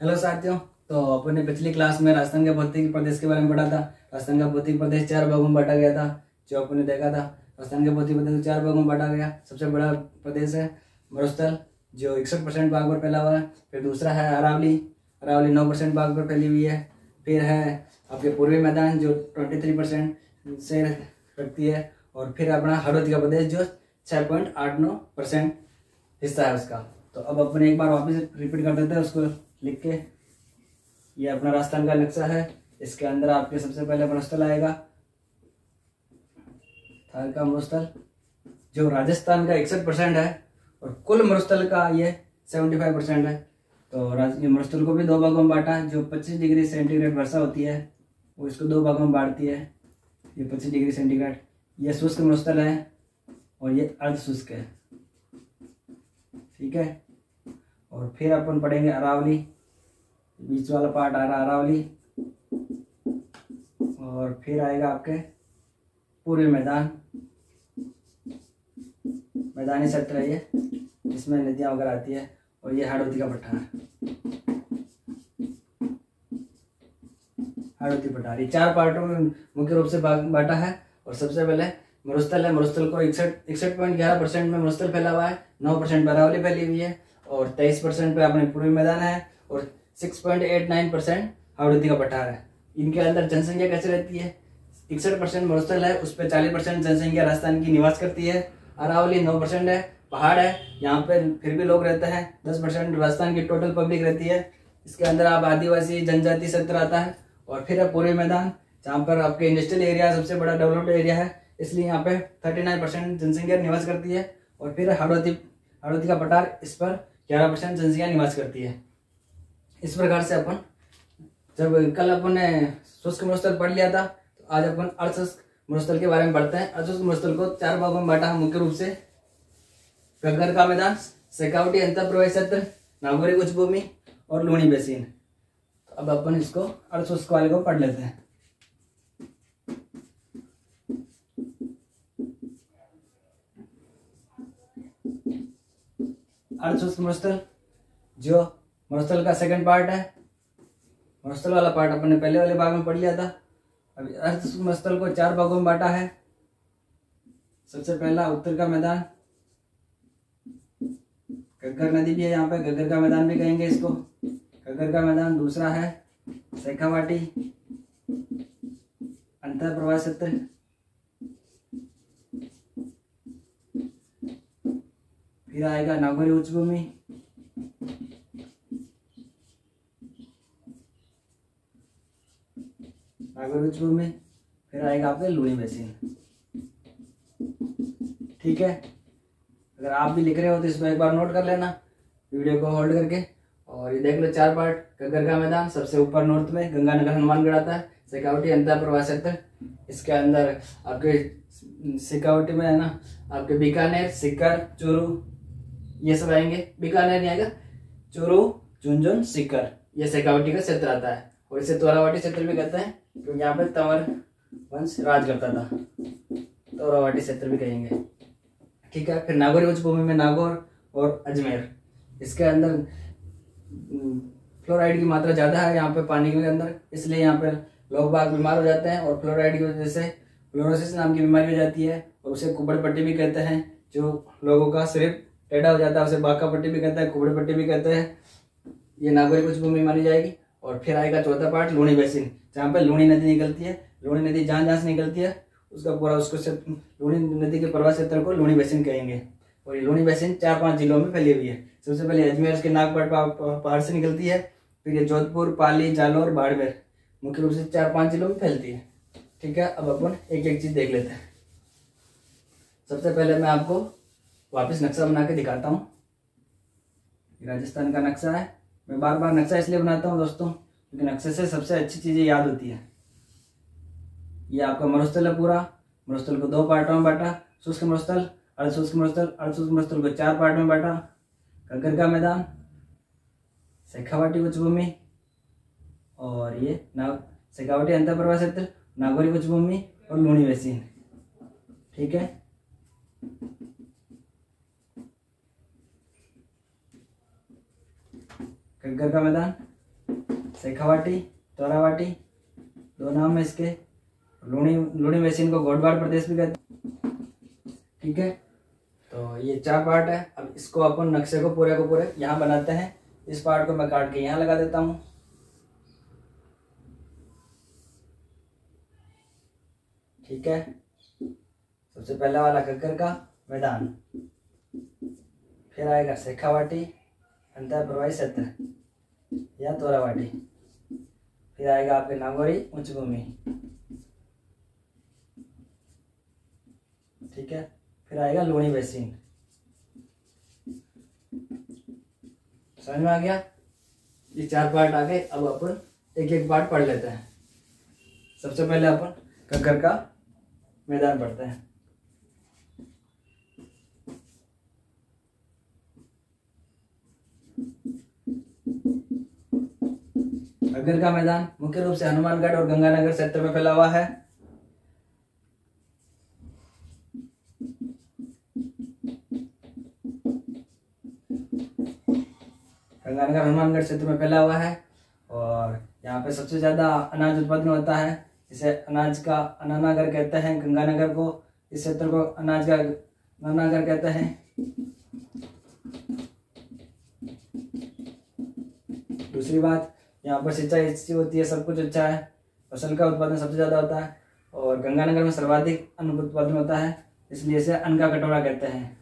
Hello साथियों। तो अपने पिछली क्लास में राजस्थान के भौतिक प्रदेश के बारे में पढ़ा था। राजस्थान का भौतिक प्रदेश चार भागों में बांटा गया था, जो अपने देखा था। राजस्थान के भौतिक प्रदेश चार भागों में बांटा गया। सबसे बड़ा प्रदेश है मरुस्थल, जो इकसठ परसेंट भाग पर फैला हुआ है। फिर दूसरा है अरावली। अरावली नौ परसेंट भाग पर फैली हुई है। फिर है आपके पूर्वी मैदान, जो ट्वेंटी थ्री परसेंट से रखती है। और फिर अपना हड़ौती का प्रदेश, जो छः पॉइंट आठ नौ परसेंट हिस्सा है उसका। तो अब अपन एक बार वापस रिपीट कर देते हैं उसको। लिख के। ये अपना राजस्थान का नक्शा है। इसके अंदर आपके सबसे पहले मरुस्थल आएगा थार का मरुस्थल जो राजस्थान का इकसठ परसेंट है और कुल मरुस्थल का ये सेवेंटी फाइव परसेंट है। तो ये मरुस्थल को भी दो भागों में बांटा। जो पच्चीस डिग्री सेंटीग्रेड वर्षा होती है, वो इसको दो भागों में बांटती है। ये पच्चीस डिग्री सेंटीग्रेड, ये शुष्क मरुस्थल है और ये अर्ध शुष्क है। ठीक है? और फिर अपन पढ़ेंगे अरावली। बीच वाला पार्ट आ रहा अरावली। और फिर आएगा आपके पूर्वी मैदान। मैदानी क्षेत्र है ये, जिसमें नदियाँ वगैरह आती है और ये हाड़ौती का पट्टा है। हाड़ौती पठार। ये चार पार्टों में मुख्य रूप से बांटा है और सबसे पहले मरुस्थल है। मरुस्थल को इकसठ इकसठ पॉइंट ग्यारह परसेंट में मरुस्थल फैला हुआ है। नौ परसेंट पर अरावली फैली हुई है। और तेईस परसेंट पे अपने पूर्वी मैदान है और six point eight nine percent Hadoti का पठार है। इनके अंदर जनसंख्या कैसे रहती है? इकसठ परसेंट मरुस्थल है, उस पर चालीस परसेंट जनसंख्या राजस्थान की निवास करती है। अरावली नौ परसेंट है, पहाड़ है, यहाँ पे फिर भी लोग रहते हैं। दस परसेंट राजस्थान की टोटल पब्लिक रहती है। इसके अंदर आप आदिवासी, जनजाति क्षेत्र आता है। और फिर है पूर्वी मैदान, जहाँ पर आपके इंडस्ट्रियल एरिया सबसे बड़ा डेवलप्ड एरिया है। इसलिए यहाँ पे थर्टी नाइन परसेंट जनसंख्या निवास करती है। और फिर हाड़ौती हाड़ौती का पठार इस पर ग्यारह परसेंट जनसंख्या निवास करती है। इस प्रकार से अपन, जब कल अपन ने शुष्क मरुस्थल पढ़ लिया था तो आज अपन अर्धशुष्क मरुस्थल के बारे में पढ़ते हैं। अर्धशुष्क मरुस्थल को चार भागों में बांटा मुख्य रूप से गग्गर का मैदान सेकावटी अंतर प्रवेश क्षेत्र, नागौरी उच्च भूमि और लूणी बेसिन। तो अब अपन इसको अर्धशुष्क वाले को पढ़ लेते हैं। अर्धशुष्क मरुस्थल जो मरुस्थल का सेकंड पार्ट है, मरुस्थल वाला पार्ट अपन ने पहले वाले भाग में पढ़ लिया था। अभी अर्धशुष्क मरुस्थल को चार भागों में बांटा है। सबसे पहला उत्तर का मैदान। गग्गर नदी भी है यहाँ पे, गग्गर का मैदान भी कहेंगे इसको। गग्गर का मैदान दूसरा है शेखावाटी अंतर प्रवाह क्षेत्र फिर आएगा नागौरी उच्च भूमि नागौरी उच्च भूमि फिर आएगा आपके लूणी बेसिन ठीक है? अगर आप भी लिख रहे हो तो इसको एक बार नोट कर लेना वीडियो को होल्ड करके। और ये देख लो चार पार्ट गग्गर का मैदान, सबसे ऊपर नॉर्थ में, गंगानगर हनुमानगढ़ आता है शेखावटी अंतर प्रवाह क्षेत्र इसके अंदर आपके सिकावटी में है ना, आपके बीकानेर, सिक्कर, चूरू ये सब आएँगे। बीकानेर नहीं आएगा। चूरू झुंझुन सिक्कर। ये शेखावटी का क्षेत्र आता है। और इसे तोरावाटी क्षेत्र भी कहते हैं, क्योंकि यहाँ पे तंवर वंश राज करता था। तोरावाटी क्षेत्र भी कहेंगे। ठीक है, फिर नागौरी उच्च भूमि में नागौर और अजमेर। इसके अंदर फ्लोराइड की मात्रा ज़्यादा है यहाँ पे पानी के अंदर। इसलिए यहाँ पे लोग बाग बीमार हो जाते हैं और फ्लोराइड की वजह से फ्लोरोसिस नाम की बीमारी हो जाती है। और उसे कुबड़ पट्टी भी कहते हैं, जो लोगों का सिर्फ़ टेढ़ा हो जाता है, उसे बाका पट्टी भी कहते हैं, कुबड़ पट्टी भी कहते हैं। ये नागौरी भूमि मानी जाएगी। और फिर आएगा चौथा पार्ट, लूणी बेसिन। जहाँ पर लूणी नदी निकलती है, लूणी नदी जहाँ जहाँ से निकलती है, उसका पूरा, उसको लूणी नदी के प्रवाह क्षेत्र को लूणी बेसिन कहेंगे। और ये लूणी बेसिन चार पाँच जिलों में फैली हुई है। सबसे पहले अजमेर के नागपट पहाड़ से निकलती है, फिर ये जोधपुर, पाली, जालौर, बाड़मेर, मुख्य रूप से चार पाँच जिलों में फैलती है। ठीक है, अब अपन एक एक चीज़ देख लेते हैं। सबसे पहले मैं आपको वापस नक्शा बना के दिखाता हूँ। राजस्थान का नक्शा है। मैं बार बार नक्शा इसलिए बनाता हूँ दोस्तों, क्योंकि नक्शे से सबसे अच्छी चीज़ें याद होती है। ये आपका मरुस्थल है पूरा। मरुस्थल को दो पार्टों में बांटा, शुष्क मरुस्थल, अर्धशुष्क मरुस्थल अर्धशुष्क मरुस्थल को चार पार्ट में बांटा। गग्गर का मैदान, शेखावाटी उच्च भूमि और ये नाग, शेखावाटी अंतर प्रवाह क्षेत्र, नागौरी उच्च भूमि और लूणी बेसिन। ठीक है? गग्गर का मैदान, शेखावाटी, तोरावाटी, दो नाम है इसके। लूणी लूणी मशीन को गोडवाड़ प्रदेश भी कहते ठीक है? तो ये चार पार्ट है। अब इसको अपन नक्शे को पूरे को पूरे यहाँ बनाते हैं। इस पार्ट को मैं काट के यहाँ लगा देता हूँ। ठीक है? सबसे पहला वाला कक्कर का मैदान। फिर आएगा शेखावाटी। अंतर प्रवाही क्षेत्र या तोरावाटी फिर आएगा आपके नागौरी, उच्च भूमि। ठीक है? फिर आएगा लोणी बेसिन। समझ में आ गया? ये चार पार्ट आ गए अब अपन एक एक पार्ट पढ़ लेते हैं। सबसे पहले अपन कक्कर का मैदान पढ़ते हैं। अगर का मैदान मुख्य रूप से हनुमानगढ़ और गंगानगर क्षेत्र में फैला हुआ है। गंगानगर हनुमानगढ़ क्षेत्र में फैला हुआ है और यहाँ पे सबसे ज़्यादा अनाज उत्पादन होता है। इसे अनाज का अनानागर कहते हैं, गंगानगर को। इस क्षेत्र को अनाज का अनानागर कहते हैं। दूसरी बात यहाँ पर सिंचाई अच्छी होती है, सब कुछ अच्छा है। फ़सल का उत्पादन सबसे ज़्यादा होता है और गंगानगर में सर्वाधिक अन्न उत्पादन होता है, इसलिए इसे अन्न का कटोरा कहते हैं।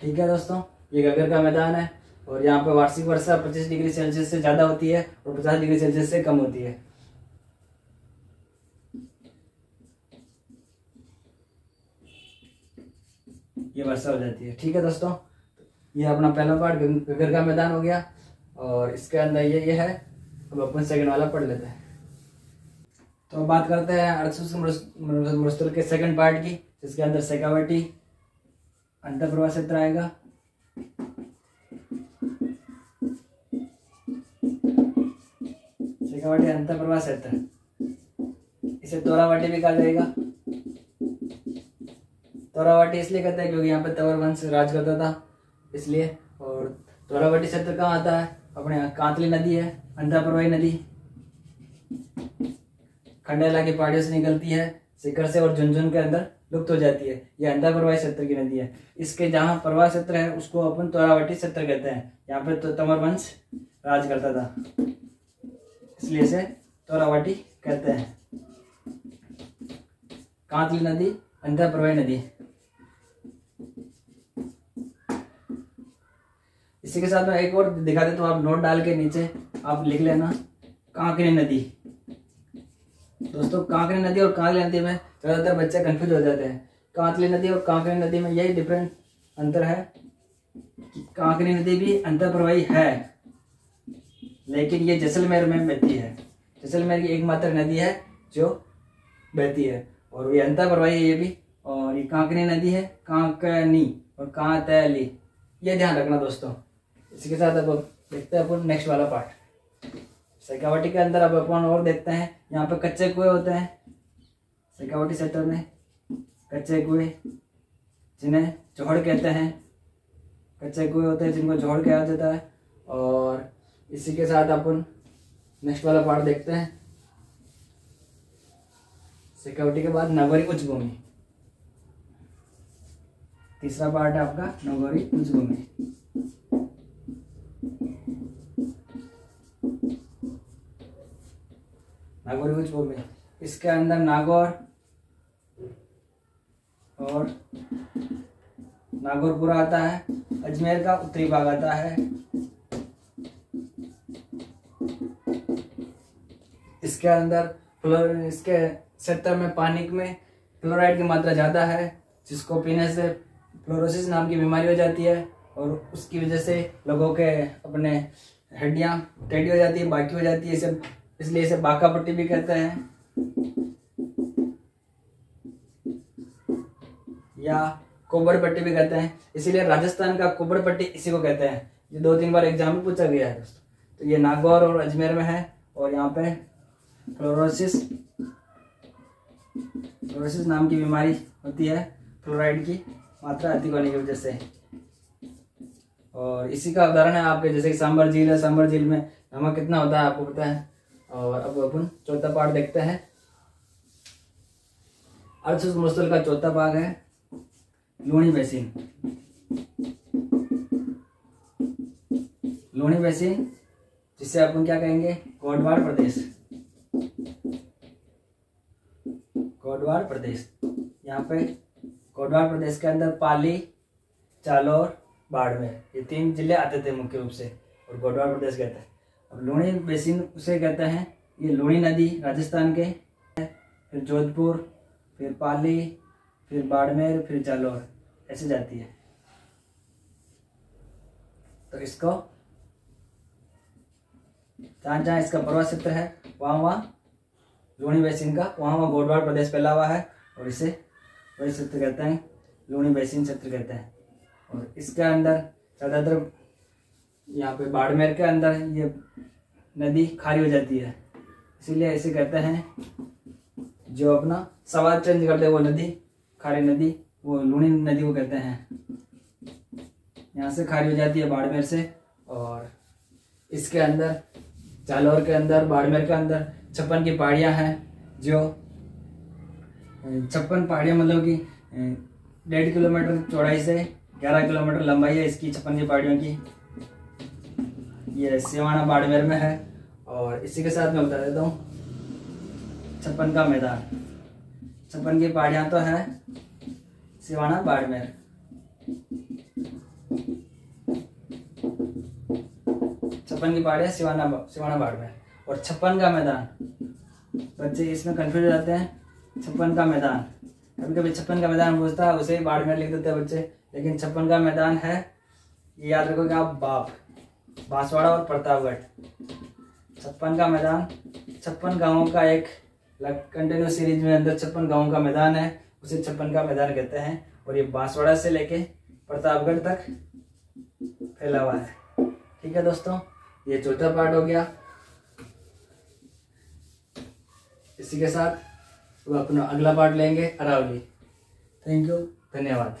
ठीक है दोस्तों, ये गगर का मैदान है और यहाँ पर वार्षिक वर्षा 25 डिग्री सेल्सियस से ज़्यादा होती है और 50 डिग्री सेल्सियस से कम होती है। ये वर्षा हो जाती है। ठीक है दोस्तों ये अपना पहला पार्ट गगर का मैदान हो गया और इसके अंदर ये ये है। अब अपन सेकंड वाला पढ़ लेते हैं। तो अब बात करते हैं मरुस्थल के सेकंड पार्ट की, जिसके अंदर सेकावटी अंतर प्रवाह क्षेत्र आएगा। शेखावाटी अंतर प्रवाह क्षेत्र। इसे तोरावाटी भी कहा जाएगा। तोरावाटी इसलिए कहते हैं क्योंकि यहाँ पे तवर वंश राज करता था। इसलिए, और तोरावाटी क्षेत्र कहाँ आता है? अपने कांतली नदी है अंतर प्रवाही नदी। खंडेला की पहाड़ियों से निकलती है, शिखर से और झुंझुन के अंदर लुप्त हो जाती है। यह अंतर प्रवाही क्षेत्र की नदी है। इसके जहाँ प्रवाह क्षेत्र है, उसको अपन तोरावटी क्षेत्र कहते हैं। यहाँ पे तो तमर वंश राज करता था। इसलिए इसे तोरावटी कहते हैं। कांतली नदी अंधा प्रवाही नदी। इसी के साथ में एक और दिखा दे तो आप नोट डाल के नीचे आप लिख लेना कांकरी नदी। दोस्तों कांकरी नदी और कांकरी नदी में ज़्यादातर बच्चे कंफ्यूज हो जाते हैं। कांकरी नदी और कांकरी नदी में यही डिफरेंट अंतर है कांकरी नदी भी अंतर प्रवाही है, लेकिन ये जैसलमेर में बहती है। जैसलमेर की एकमात्र नदी है जो बहती है, और ये अंतर प्रवाही है ये भी, और ये कांकरी नदी है कांकनी और कांतली। ये ध्यान रखना दोस्तों। इसी के साथ अब देखते हैं अपन नेक्स्ट वाला पार्ट शेखावटी के अंदर अब अपन और देखते हैं। यहाँ पे कच्चे कुएँ होते हैं। शेखावटी सेक्टर में कच्चे कुएँ, जिन्हें जोहड़ कहते हैं। कच्चे कुएँ होते हैं जिनको जोहड़ कहा जाता है। और इसी के साथ अपन नेक्स्ट वाला पार्ट देखते हैं। सिक्योरिटी के बाद नगरी उच्च भूमि तीसरा पार्ट है आपका नगरी उच्च भूमि नागौर उच्च भूमि इसके अंदर नागौर और नागौरपुरा आता है, अजमेर का उत्तरी भाग आता है। इसके अंदर इसके क्षेत्र में पानी में फ्लोराइड की मात्रा ज़्यादा है, जिसको पीने से फ्लोरोसिस नाम की बीमारी हो जाती है और उसकी वजह से लोगों के अपने हड्डियाँ टेढ़ी हो जाती है, बाकी हो जाती है इसे इसलिए इसे बाका पट्टी भी कहते हैं। या कोबड़ पट्टी भी कहते हैं। इसीलिए राजस्थान का कोबड़ पट्टी इसी को कहते हैं। ये दो तीन बार एग्ज़ाम में पूछा गया है दोस्तों। तो ये नागौर और अजमेर में है और यहाँ पे फ्लोरोसिस फ्लोरोसिस नाम की बीमारी होती है। फ्लोराइड की मात्रा अधिक होने की वजह से। और इसी का उदाहरण है आपके, जैसे कि सांबर झील है, सांबर झील में नमक कितना होता है, आपको पता है? और अब अपन चौथा पार्ट देखते हैं। अर्थ मरुस्थल का चौथा भाग है, लूणी बेसिन। लूणी बेसिन, जिसे अपन क्या कहेंगे? कोडवाड़ प्रदेश। कोडवाड़ प्रदेश। यहाँ पे कोडवाड़ प्रदेश के अंदर पाली जालौर बाड़मेर, ये तीन ज़िले आते थे मुख्य रूप से, और कोडवाड़ प्रदेश कहते हैं। अब लूणी बेसिन उसे कहते हैं, ये लूणी नदी राजस्थान के, फिर जोधपुर, फिर पाली, फिर बाड़मेर, फिर जालौर, ऐसे जाती है। तो इसको, जहाँ जहाँ इसका पर्वत क्षेत्र है, वहाँ वहाँ लूणी बेसिन का, वहाँ वहाँ गोडवाड़ प्रदेश फैला हुआ है, और इसे वही क्षेत्र कहते हैं, लूणी बेसिन क्षेत्र कहते हैं। और इसके अंदर ज़्यादातर यहाँ पे बाड़मेर के अंदर ये नदी खारी हो जाती है। इसीलिए ऐसे कहते हैं जो अपना सवाल चेंज करते हैं वो नदी खारी नदी, वो लूणी नदी को कहते हैं। यहाँ से खारी हो जाती है बाड़मेर से और इसके अंदर, जालौर के अंदर, बाड़मेर के अंदर छप्पन की पहाड़ियाँ हैं जो, छप्पन पहाड़ियाँ मतलब कि, डेढ़ किलोमीटर चौड़ाई से ग्यारह किलोमीटर लंबाई है इसकी छप्पन की पहाड़ियों की। ये सिवाना बाड़मेर में है और इसी के साथ मैं बता देता हूँ, छप्पन का मैदान। छप्पन की पहाड़ियाँ तो है सिवाना बाड़मेर। छप्पन की पहाड़ियाँ सिवाना सिवाना बाड़मेर। और छप्पन का मैदान, बच्चे इसमें कंफ्यूज हो जाते हैं। छप्पन का मैदान। कभी कभी छप्पन का मैदान पूछता है, उसे ही बाड़मेर लिख देते हैं बच्चे। लेकिन छप्पन का मैदान है, ये याद रखोगे आप, बाप। बांसवाड़ा और प्रतापगढ़। छप्पन का मैदान, छप्पन गाँवों का एक कंटिन्यू सीरीज़ में अंदर छप्पन गाँवों का मैदान है, उसे छप्पन का मैदान कहते हैं और ये बांसवाड़ा से लेके प्रतापगढ़ तक फैला हुआ है। ठीक है दोस्तों, ये चौथा पार्ट हो गया। इसी के साथ वो अपना अगला पार्ट लेंगे, अरावली। थैंक यू धन्यवाद।